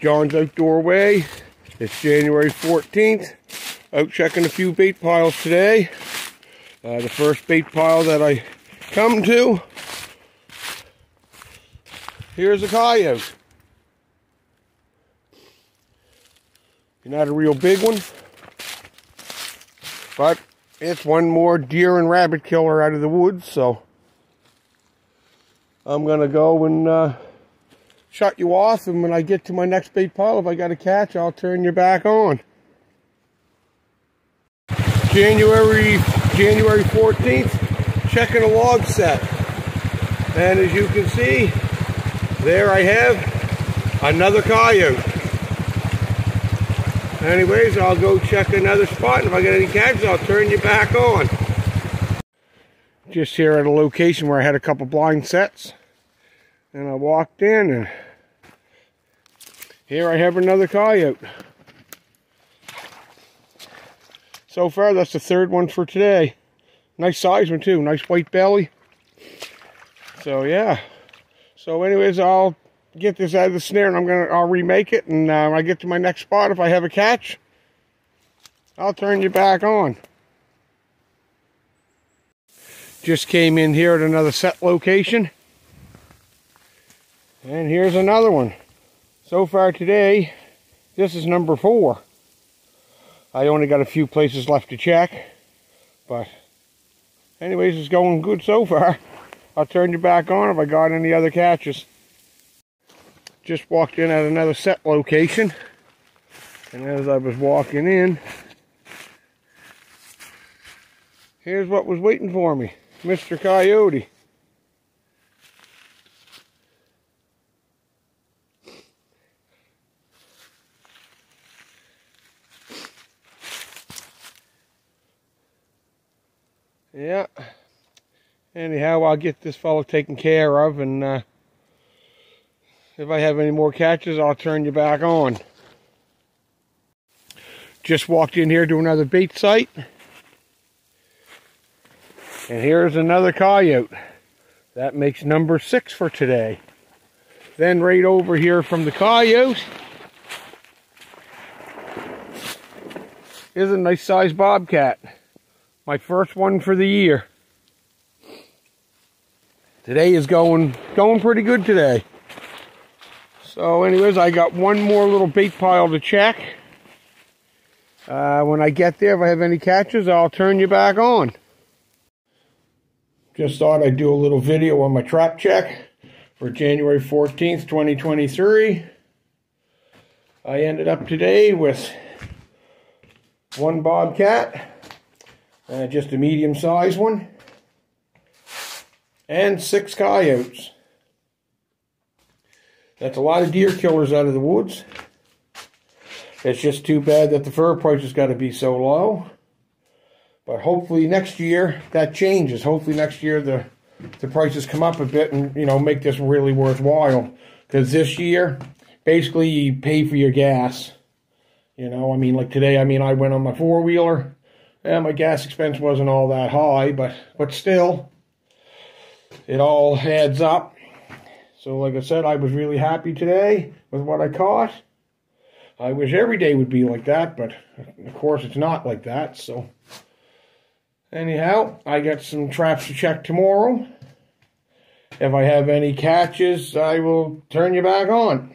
John's Outdoor Way. It's January 14th. Out checking a few bait piles today. Uh, the first bait pile that I come to. Here's a coyote. Not a real big one. But it's one more deer and rabbit killer out of the woods, so I'm going to go and uh, shut you off. And when I get to my next bait pile, if I got a catch, I'll turn you back on. January January 14th, checking a log set. And as you can see, there I have another coyote. Anyways, I'll go check another spot. And if I get any catches, I'll turn you back on. Just here at a location where I had a couple blind sets. And I walked in and here I have another coyote. So far, that's the third one for today. Nice size one too, nice white belly. So yeah. So anyways, I'll get this out of the snare and I'm gonna I'll remake it and uh, I get to my next spot if I have a catch I'll turn you back on just came in here at another set location and here's another one. So far today this is number four. I only got a few places left to check but anyways it's going good so far. I'll turn you back on if I got any other catches. Just walked in at another set location and as I was walking in here's what was waiting for me Mr. Coyote yeah anyhow I'll get this fellow taken care of and uh, if I have any more catches, I'll turn you back on. Just walked in here to another bait site. And here's another coyote. That makes number six for today. Then right over here from the coyote is a nice sized bobcat. My first one for the year. Today is going going pretty good today. So anyways, I got one more little bait pile to check. Uh, when I get there, if I have any catches, I'll turn you back on. Just thought I'd do a little video on my trap check for January 14th, 2023. I ended up today with one bobcat, uh, just a medium-sized one, and six coyotes. That's a lot of deer killers out of the woods. It's just too bad that the fur price has got to be so low. But hopefully next year that changes. Hopefully next year the the prices come up a bit and you know make this really worthwhile. Because this year, basically you pay for your gas. You know, I mean like today, I mean I went on my four wheeler, and my gas expense wasn't all that high, but but still, it all adds up. So like I said, I was really happy today with what I caught. I wish every day would be like that, but of course it's not like that. So anyhow, I got some traps to check tomorrow. If I have any catches, I will turn you back on.